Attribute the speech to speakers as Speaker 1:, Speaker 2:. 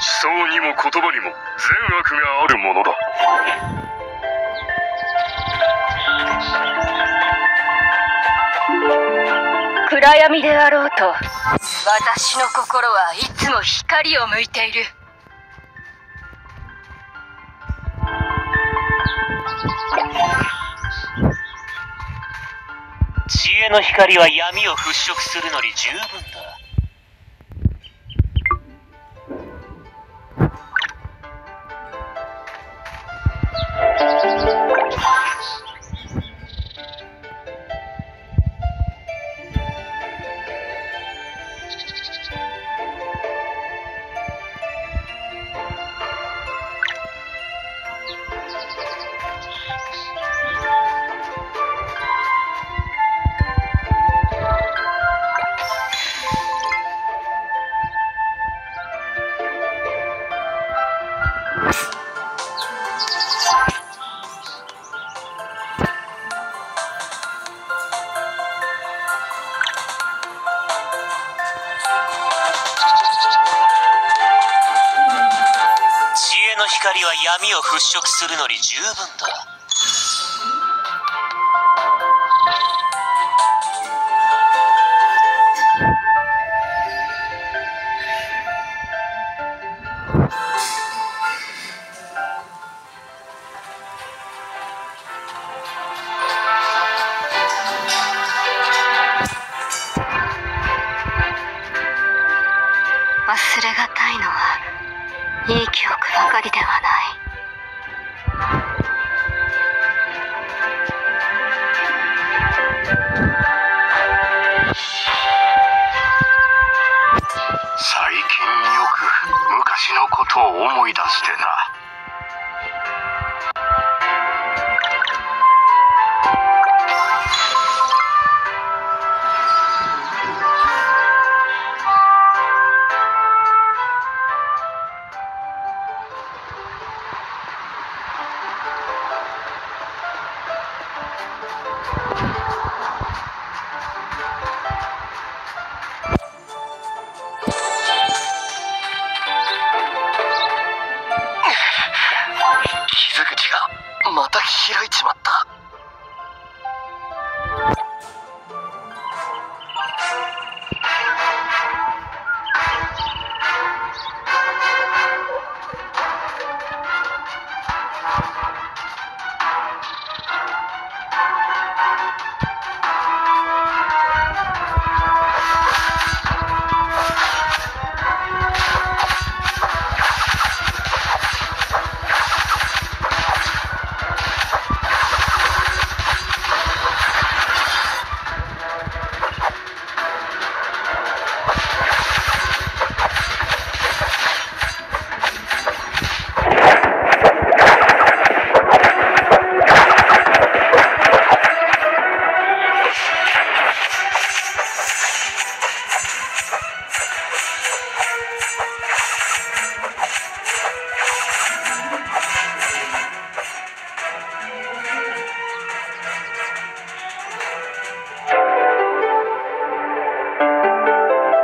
Speaker 1: 思想
Speaker 2: にも言
Speaker 1: 葉にも善悪があるものだ。
Speaker 3: 暗闇であろうと私の心はいつも光を向いている。
Speaker 4: 知恵の光は闇を払拭するのに十分だ。光は闇を払拭するのに十分だ。
Speaker 3: 憶ばかりではない。
Speaker 5: 開いちまった